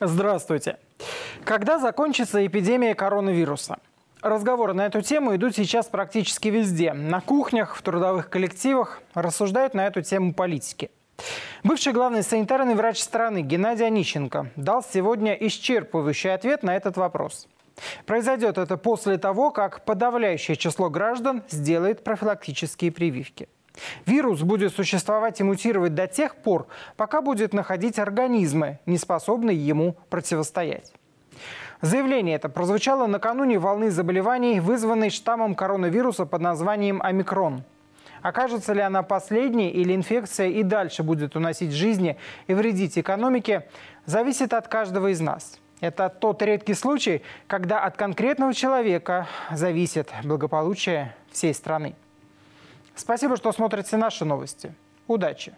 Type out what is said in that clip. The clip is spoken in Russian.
Здравствуйте. Когда закончится эпидемия коронавируса? Разговоры на эту тему идут сейчас практически везде. На кухнях, в трудовых коллективах рассуждают на эту тему политики. Бывший главный санитарный врач страны Геннадий Онищенко дал сегодня исчерпывающий ответ на этот вопрос. Произойдет это после того, как подавляющее число граждан сделает профилактические прививки. Вирус будет существовать и мутировать до тех пор, пока будет находить организмы, не способные ему противостоять. Заявление это прозвучало накануне волны заболеваний, вызванной штаммом коронавируса под названием «Омикрон». Окажется ли она последней или инфекция и дальше будет уносить жизни и вредить экономике, зависит от каждого из нас. Это тот редкий случай, когда от конкретного человека зависит благополучие всей страны. Спасибо, что смотрите наши новости. Удачи!